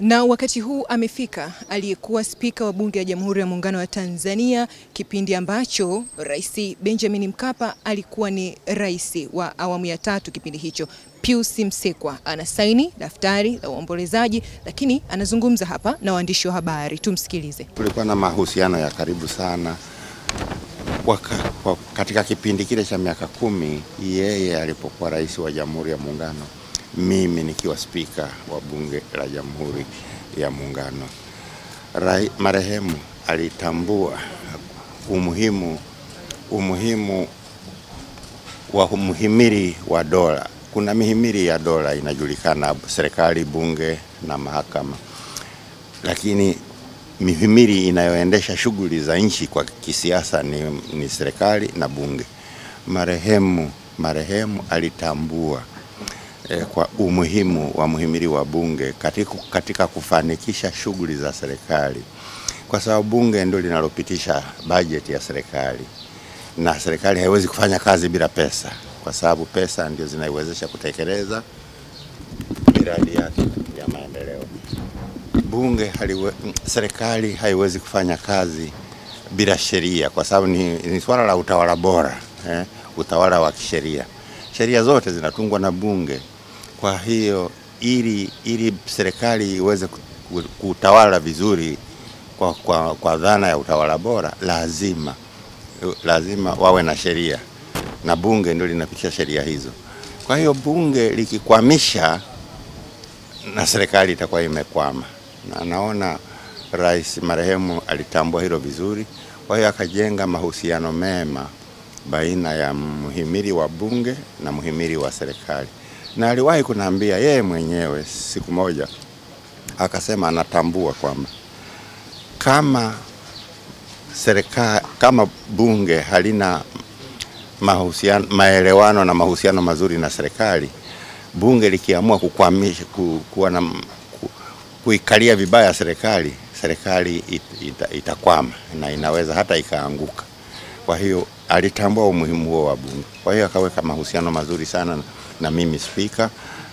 Na wakati huu amefika aliyekuwa spika wa bunge la Jamhuri ya Muungano wa Tanzania kipindi ambacho Rais Benjamin Mkapa alikuwa ni rais wa awamu ya tatu. Kipindi hicho Pius Msekwa anasaini daftari la uombolezaji, lakini anazungumza hapa na waandishi wa habari. Tumsikilize. Tulikuwa na mahusiano ya karibu sana waka, waka, katika kipindi kile cha miaka kumi yeye alipokuwa rais wa Jamhuri ya Muungano, mimi nikiwa spika wa bunge la Jamhuri ya Muungano. Marehemu alitambua umuhimu umuhimu wa muhimili wa dola. Kuna mihimili ya dola inajulikana, serikali, bunge na mahakama, lakini mihimili inayoendesha shughuli za nchi kwa kisiasa ni, ni serikali na bunge. Marehemu marehemu alitambua eh, kwa umuhimu wa muhimili wa bunge katika, katika kufanikisha shughuli za serikali, kwa sababu bunge ndio linalopitisha bajeti ya serikali na serikali haiwezi kufanya kazi bila pesa, kwa sababu pesa ndio zinaiwezesha kutekeleza miradi yake ya maendeleo. Bunge haliwe, serikali haiwezi kufanya kazi bila sheria, kwa sababu ni, ni swala la utawala bora eh, utawala wa kisheria. Sheria zote zinatungwa na bunge. Kwa hiyo ili, ili serikali iweze kutawala vizuri kwa, kwa, kwa dhana ya utawala bora lazima lazima wawe na sheria na bunge ndio linapitisha sheria hizo. Kwa hiyo bunge likikwamisha, na serikali itakuwa imekwama, na naona rais marehemu alitambua hilo vizuri. Kwa hiyo akajenga mahusiano mema baina ya mhimili wa bunge na muhimiri wa serikali, na aliwahi kuniambia yeye mwenyewe siku moja, akasema anatambua kwamba kama serikali kama bunge halina mahusiano, maelewano na mahusiano mazuri na serikali, bunge likiamua kukwamisha ku, kuwa na ku, kuikalia vibaya serikali, serikali it, it, itakwama na inaweza hata ikaanguka. Kwa hiyo alitambua umuhimu huo wa bunge, kwa hiyo akaweka mahusiano mazuri sana na, mimi spika,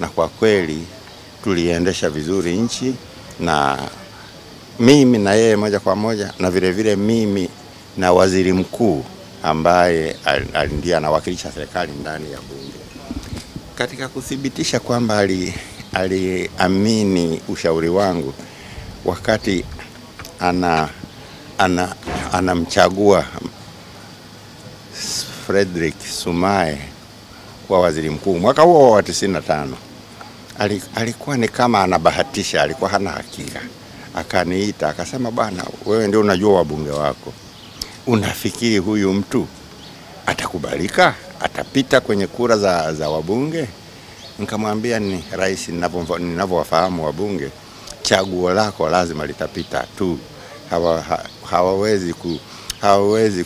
na kwa kweli tuliendesha vizuri nchi na mimi na yeye moja kwa moja na vilevile vile mimi na waziri mkuu ambaye ndiye anawakilisha serikali ndani ya bunge. Katika kuthibitisha kwamba aliamini ali ushauri wangu wakati ana anamchagua ana anamchagua Frederick Sumaye kuwa waziri mkuu mwaka huo wa 95, alikuwa ni kama anabahatisha, alikuwa hana hakika. Akaniita akasema, bwana, wewe ndio unajua wabunge wako, unafikiri huyu mtu atakubalika, atapita kwenye kura za, za wabunge? Nikamwambia ni rais, ninavyowafahamu wabunge, chaguo lako lazima litapita tu, hawa, ku, hawawezi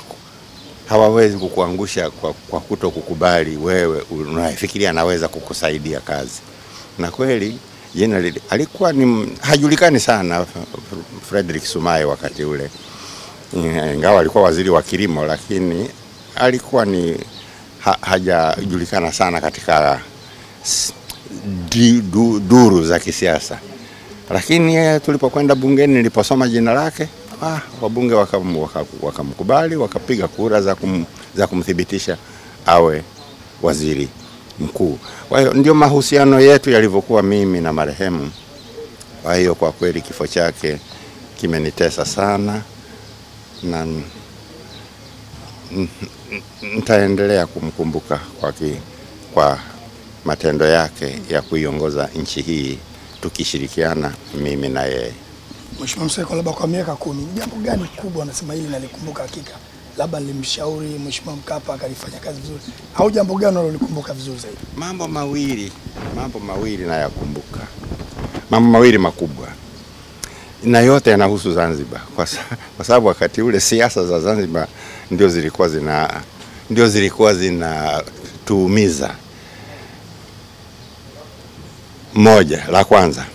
hawawezi kukuangusha kwa, kwa kuto kukubali wewe unafikiria anaweza kukusaidia kazi, na kweli jina alikuwa ni hajulikani sana Frederick Sumaye wakati ule, ingawa alikuwa waziri wa kilimo, lakini alikuwa ni ha, hajajulikana sana katika di, du, duru za kisiasa. Lakini tulipokwenda bungeni, niliposoma jina lake, ah, wabunge wakamkubali, waka, waka wakapiga kura za, kum, za kumthibitisha awe waziri mkuu. Kwa hiyo ndio mahusiano yetu yalivyokuwa mimi na marehemu. Kwa hiyo kwa kweli kifo chake kimenitesa sana na nitaendelea kumkumbuka kwa, ki, kwa matendo yake ya kuiongoza nchi hii tukishirikiana mimi na yeye. Mheshimiwa Msekwa, labda kwa miaka kumi, jambo gani kubwa anasema hili nalikumbuka hakika? Labda nilimshauri Mheshimiwa Mkapa akalifanya kazi vizuri, au jambo gani unalolikumbuka vizuri zaidi? Mambo mawili, mambo mawili nayakumbuka, mambo mawili makubwa, na yote yanahusu Zanzibar, kwa, kwa sababu wakati ule siasa za Zanzibar ndio zilikuwa zina ndio zilikuwa zinatuumiza. Moja la kwanza,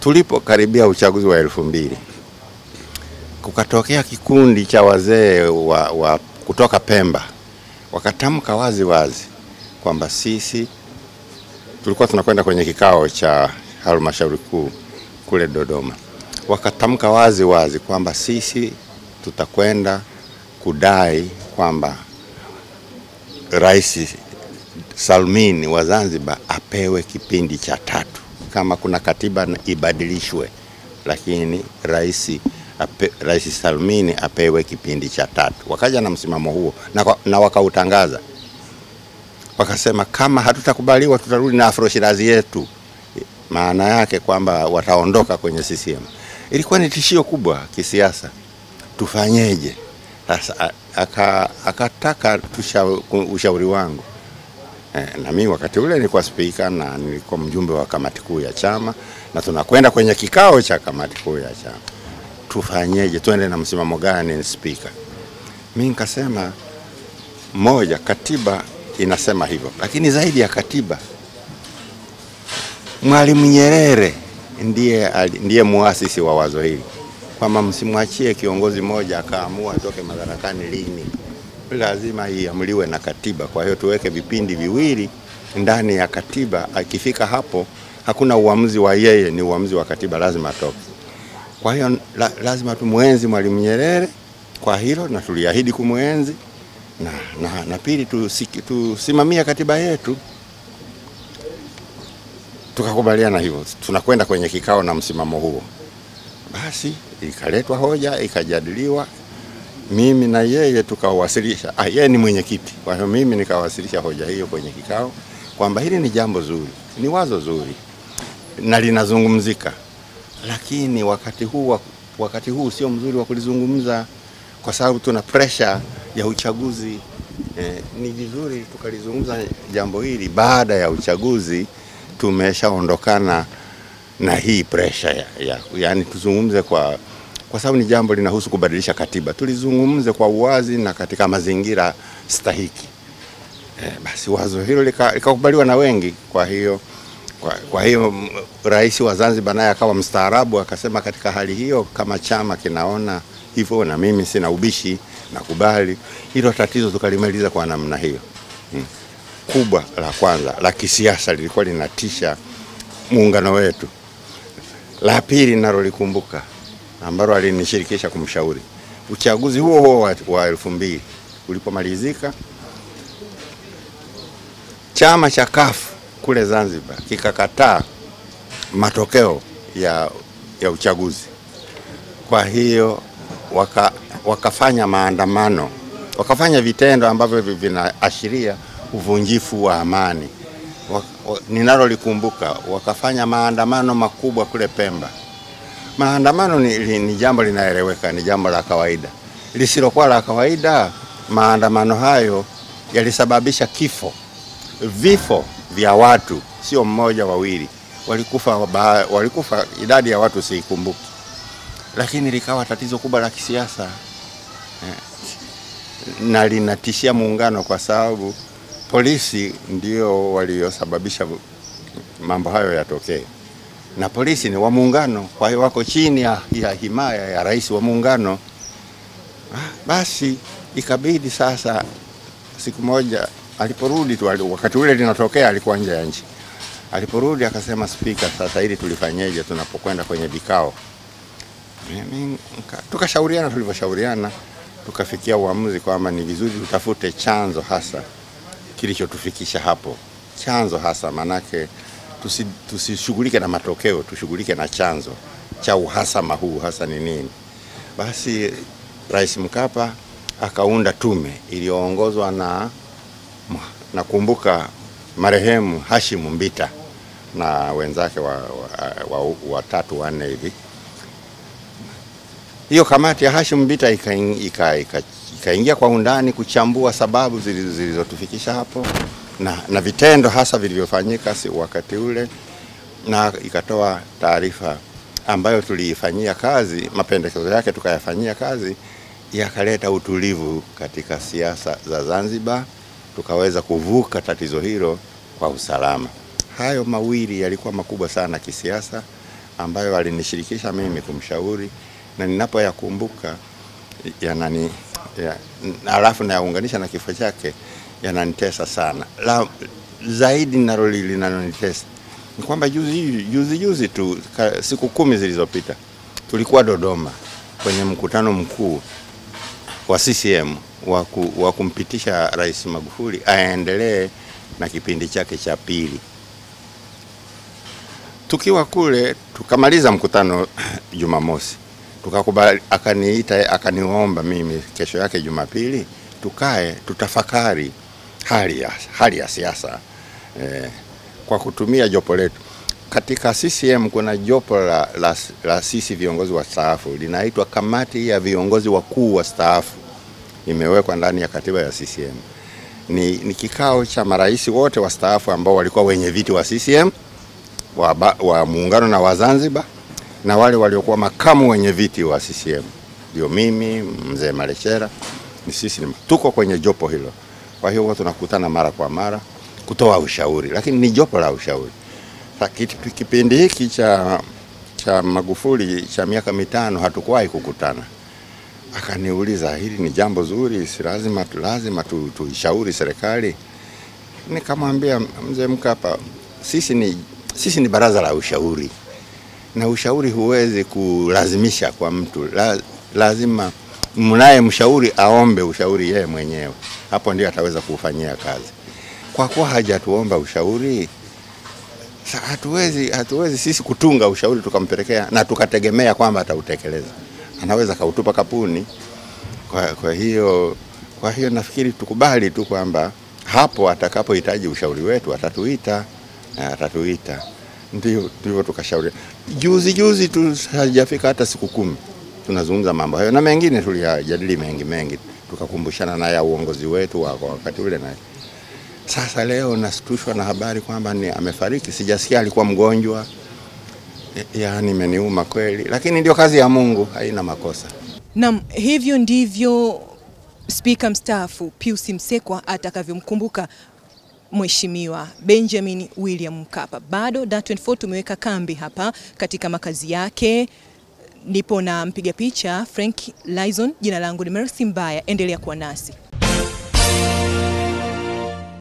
tulipokaribia uchaguzi wa elfu mbili kukatokea kikundi cha wazee wa, wa kutoka Pemba wakatamka wazi wazi kwamba sisi tulikuwa tunakwenda kwenye kikao cha halmashauri kuu kule Dodoma, wakatamka wazi wazi kwamba sisi tutakwenda kudai kwamba Rais Salmin wa Zanzibar apewe kipindi cha tatu, kama kuna katiba ibadilishwe, lakini rais ape, Rais Salmini apewe kipindi cha tatu. Wakaja na msimamo huo na, na wakautangaza wakasema, kama hatutakubaliwa tutarudi na Afro Shirazi yetu. Maana yake kwamba wataondoka kwenye CCM. Ilikuwa ni tishio kubwa kisiasa, tufanyeje? Sasa akataka ushauri wangu e, na mimi wakati ule nilikuwa spika na nilikuwa mjumbe wa kamati kuu ya chama na tunakwenda kwenye kikao cha kamati kuu ya chama, tufanyeje? Tuende na msimamo gani? Spika, mimi nikasema moja, katiba inasema hivyo, lakini zaidi ya katiba, Mwalimu Nyerere ndiye, ndiye muasisi wa wazo hili kwamba msimwachie kiongozi mmoja akaamua atoke madarakani lini, lazima iamliwe na katiba. Kwa hiyo tuweke vipindi viwili ndani ya katiba, akifika hapo hakuna uamuzi wa yeye, ni uamuzi wa katiba, lazima atoke. Kwa hiyo la, lazima tumwenzi Mwalimu Nyerere kwa hilo, na tuliahidi kumwenzi na, na, na pili tusimamia katiba yetu. Tukakubaliana hivyo, tunakwenda kwenye kikao na msimamo huo. Basi ikaletwa hoja ikajadiliwa, mimi na yeye tukawasilisha. Ah, yeye ni mwenyekiti, kwa hiyo mimi nikawasilisha hoja hiyo kwenye kikao kwamba hili ni jambo zuri, ni wazo zuri na linazungumzika, lakini wakati huu, wakati huu sio mzuri wa kulizungumza kwa sababu tuna pressure ya uchaguzi. Eh, ni vizuri tukalizungumza jambo hili baada ya uchaguzi, tumeshaondokana na hii pressure ya, ya, yani tuzungumze kwa, kwa sababu ni jambo linahusu kubadilisha katiba, tulizungumze kwa uwazi na katika mazingira stahiki. E, basi wazo hilo likakubaliwa lika na wengi. Kwa hiyo kwa, kwa hiyo rais wa Zanzibar naye akawa mstaarabu akasema, katika hali hiyo kama chama kinaona hivyo na mimi sina ubishi, nakubali hilo tatizo, tukalimaliza kwa namna hiyo hmm. Kubwa la kwanza la kisiasa lilikuwa linatisha muungano wetu. La pili nalolikumbuka ambalo alinishirikisha kumshauri, uchaguzi huo huo wa, elfu mbili ulipomalizika, chama cha kafu kule Zanzibar kikakataa matokeo ya, ya uchaguzi. Kwa hiyo waka, wakafanya maandamano, wakafanya vitendo ambavyo vinaashiria uvunjifu wa amani ninalolikumbuka wakafanya maandamano makubwa kule Pemba. Maandamano ni, ni ni jambo linaeleweka, ni jambo la kawaida. Lisilokuwa la kawaida, maandamano hayo yalisababisha kifo, vifo vya watu, sio mmoja wawili, walikufa, walikufa idadi ya watu siikumbuki, lakini likawa tatizo kubwa la kisiasa na linatishia muungano kwa sababu polisi ndio waliosababisha mambo hayo yatokee, na polisi ni wa muungano, kwa hiyo wako chini ya, ya himaya ya rais wa muungano. Basi ikabidi sasa, siku moja aliporudi tu, wakati ule linatokea, alikuwa nje ya nchi. Aliporudi akasema, Spika, sasa hili tulifanyeje tunapokwenda kwenye vikao? Tukashauriana, tulivyoshauriana tukafikia uamuzi kwamba ni vizuri tutafute chanzo hasa kilichotufikisha hapo, chanzo hasa manake, tusishughulike tusi na matokeo, tushughulike na chanzo cha uhasama huu hasa ni nini. Basi Rais Mkapa akaunda tume iliyoongozwa na nakumbuka marehemu Hashimu Mbita na wenzake watatu wa, wa, wa wanne hivi. Hiyo kamati ya Hashimu Mbita ikaingia ika, ika, ika kwa undani kuchambua sababu zilizotufikisha hapo na, na vitendo hasa vilivyofanyika si wakati ule, na ikatoa taarifa ambayo tuliifanyia kazi, mapendekezo yake tukayafanyia kazi, yakaleta utulivu katika siasa za Zanzibar, tukaweza kuvuka tatizo hilo kwa usalama. Hayo mawili yalikuwa makubwa sana kisiasa, ambayo alinishirikisha mimi kumshauri, na ninapoyakumbuka yanani ya, alafu nayaunganisha na kifo chake yananitesa sana. La zaidi roli linalonitesa ni kwamba juzi juzi juzi tu ka, siku kumi zilizopita tulikuwa Dodoma kwenye mkutano mkuu wa CCM wa kumpitisha Rais Magufuli aendelee na kipindi chake cha pili. Tukiwa kule tukamaliza mkutano Jumamosi, tukakubali, akaniita akaniomba mimi kesho yake Jumapili tukae tutafakari hali ya, hali ya siasa eh, kwa kutumia jopo letu. Katika CCM kuna jopo la, la, la sisi viongozi wastaafu linaitwa kamati ya viongozi wakuu wastaafu, imewekwa ndani ya katiba ya CCM. Ni, ni kikao cha marais wote wastaafu ambao walikuwa wenye viti wa CCM wa, wa muungano na wa Zanzibar na wale waliokuwa makamu wenye viti wa CCM, ndio mimi mzee Malechera, ni sisi tuko kwenye jopo hilo. Kwa hiyo huwa tunakutana mara kwa mara kutoa ushauri, lakini ni jopo la ushauri. Kipindi hiki cha cha Magufuli cha miaka mitano hatukuwahi kukutana. Akaniuliza, hili ni jambo zuri, si lazima lazima tuishauri tu- serikali? Nikamwambia mzee Mkapa, sisi ni sisi ni baraza la ushauri, na ushauri huwezi kulazimisha kwa mtu la, lazima mnaye mshauri aombe ushauri yeye mwenyewe, hapo ndio ataweza kuufanyia kazi. Kwa kuwa hajatuomba ushauri, hatuwezi hatuwezi sisi kutunga ushauri tukampelekea na tukategemea kwamba atautekeleza. Anaweza kautupa kapuni. Kwa, kwa hiyo kwa hiyo nafikiri tukubali tu kwamba hapo atakapohitaji ushauri wetu atatuita atatuita, ndio ndivyo tukashauri. Juzi juzi tu hajafika hata siku kumi tunazungumza mambo hayo na mengine tuliyajadili mengi mengi, tukakumbushana na ya uongozi wetu wa wakati ule na sasa leo nastushwa na habari kwamba ni amefariki. Sijasikia alikuwa mgonjwa, yaani imeniuma kweli, lakini ndio kazi ya Mungu, haina makosa. Naam, hivyo ndivyo spika mstaafu Pius Msekwa atakavyomkumbuka Mheshimiwa Benjamin William Mkapa. Bado Dar24 tumeweka kambi hapa katika makazi yake. Nipo na mpiga picha Frank Lison. Jina langu ni Mercy Mbaya, endelea kuwa nasi.